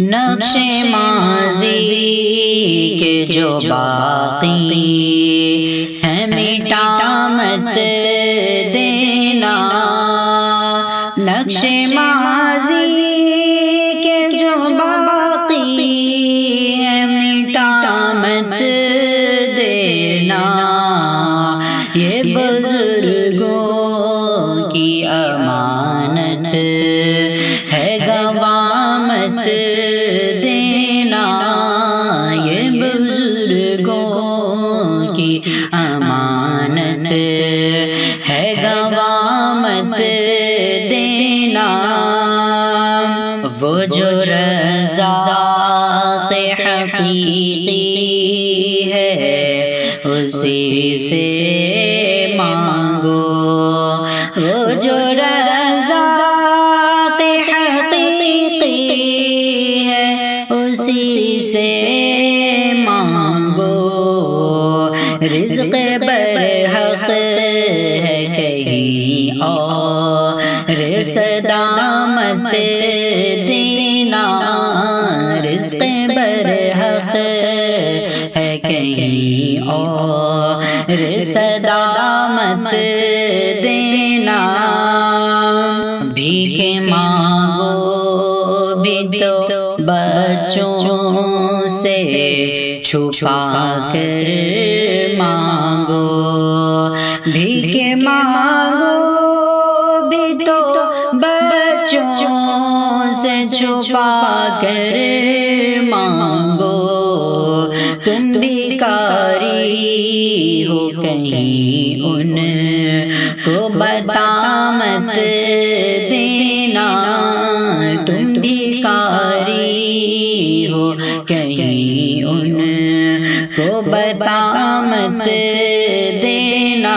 نقش ماضی کے جو باقی ہے مٹا مت دینا۔ نقش ماضی کے جو باقی ہے مٹا مت دینا۔ یہ بزرگوں کی امانت گوامت دینا۔ یہ بزرگوں کی امانت ہے گوامت دینا۔ وہ جو رضا حقیقی ہے، اسی سے مانگو رزق برحق ہے کہیں اور صدامت دینا رزق برحق ہے کہیں اور صدامت دینا بھیک مانگو بھی تو بچوں سے چھپا کر مانگو بھیک مانگو بھی تو بچوں سے چھپا کر مانگو تم بیکاری ہو کہیں ان کو بدامت دینا تم دینا۔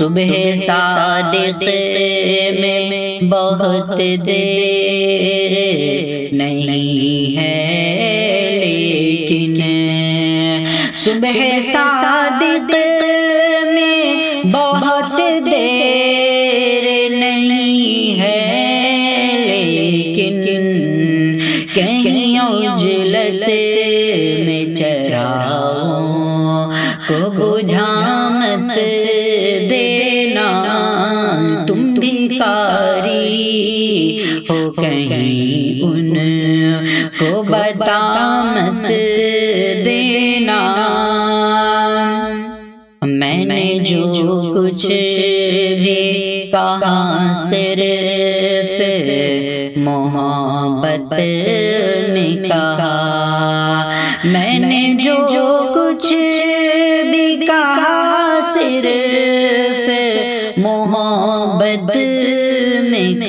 صبح صادق میں بہت دیر نہیں ہے لیکن صبح صادق میں بہت دیر نہیں ہے لیکن کہیں اجلت میں چراؤں کو بجھامت دینا تم بھیکاری ہو کہیں ان کو بدامت دینا میں نے جو کچھ بھی کہا صرف محبت میں کہا، میں نے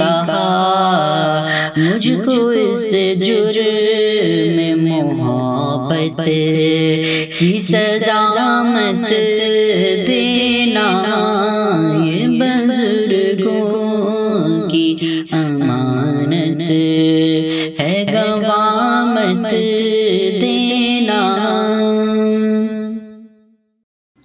کہا مجھ کو اس جرم میں محبت کی سزامت دینا یہ بزرگوں کی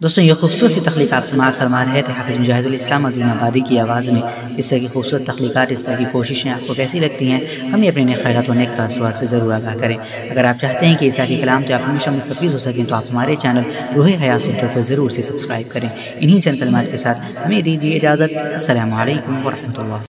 دوستوں یہ خوبصورت سی تخلیقات سماعت فرما رہے تھے حافظ مجاہد الاسلام عظیم آبادی کی آواز میں۔ اس طرح کی خوبصورت تخلیقات، اس طرح کی کوششیں آپ کو کیسی لگتی ہیں؟ ہمیں اپنے نیک خیرات و نیک تاثرات سے ضرور آگاہ کریں۔ اگر آپ چاہتے ہیں کہ اس طرح کے کلام سے آپ ہمیشہ مستفیض ہو سکیں، تو آپ ہمارے چینل روح حیات سینٹر کو ضرور سے سبسکرائب کریں۔ انہی چند کلمات کے ساتھ ہمیں دیجیے اجازت۔ السلام علیکم ورحمۃ اللہ۔